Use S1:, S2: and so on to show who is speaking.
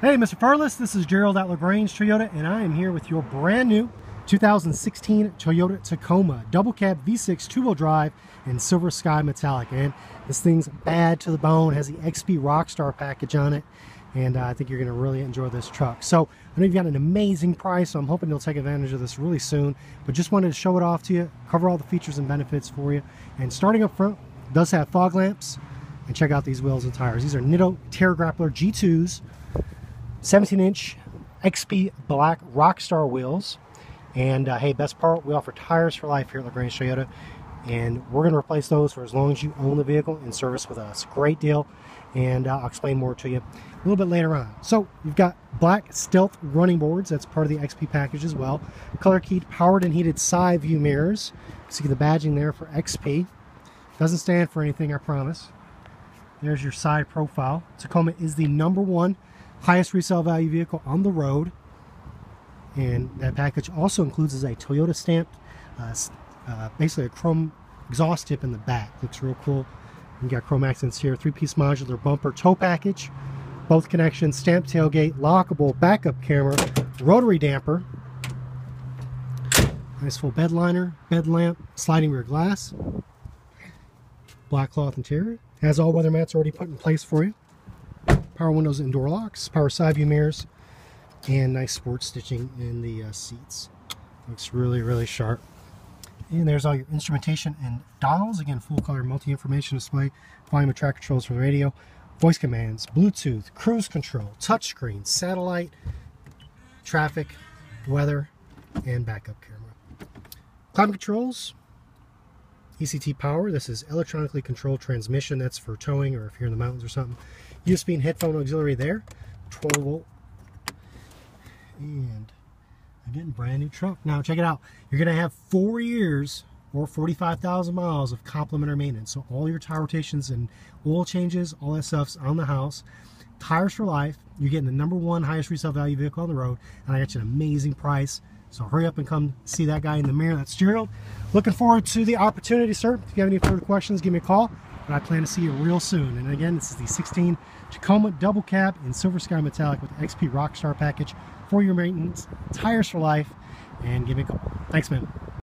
S1: Hey, Mr. Furless, this is Gerald at LaGrange Toyota, and I am here with your brand new 2016 Toyota Tacoma double cab V6 two-wheel drive in silver sky metallic. And this thing's bad to the bone, has the XP Rockstar package on it, and uh, I think you're going to really enjoy this truck. So I know you've got an amazing price, so I'm hoping you'll take advantage of this really soon. But just wanted to show it off to you, cover all the features and benefits for you. And starting up front, does have fog lamps, and check out these wheels and tires. These are Nitto Terragrappler G2s 17 inch XP black Rockstar wheels. And uh, hey, best part, we offer tires for life here at LaGrange Toyota. And we're going to replace those for as long as you own the vehicle in service with us. Great deal. And uh, I'll explain more to you a little bit later on. So you've got black stealth running boards. That's part of the XP package as well. Color keyed powered and heated side view mirrors. See the badging there for XP. Doesn't stand for anything, I promise. There's your side profile. Tacoma is the number one highest resale value vehicle on the road. And that package also includes a Toyota stamped, uh, uh, basically a chrome exhaust tip in the back. Looks real cool. You got chrome accents here, three-piece modular bumper tow package, both connections, stamped tailgate, lockable backup camera, rotary damper, nice full bed liner, bed lamp, sliding rear glass, black cloth interior. Has all weather mats already put in place for you power windows and door locks, power side view mirrors, and nice sports stitching in the uh, seats. Looks really, really sharp. And there's all your instrumentation and dials. Again, full color multi-information display, volume and track controls for the radio, voice commands, Bluetooth, cruise control, touchscreen, satellite, traffic, weather, and backup camera. Climate controls, ECT power. This is electronically controlled transmission. That's for towing or if you're in the mountains or something. USB and headphone auxiliary there. 12 volt. And again, brand new truck. Now check it out. You're going to have four years or 45,000 miles of complimentary maintenance. So all your tire rotations and oil changes, all that stuff's on the house. Tires for life. You're getting the number one highest resale value vehicle on the road. And I got you an amazing price. So hurry up and come see that guy in the mirror. That's Gerald. Looking forward to the opportunity, sir. If you have any further questions, give me a call. But I plan to see you real soon. And again, this is the 16 Tacoma Double Cab in Silver Sky Metallic with XP Rockstar package for your maintenance, tires for life, and give me a call. Thanks, man.